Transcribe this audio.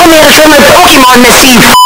Kom hier eens voor mijn Pokémon machine.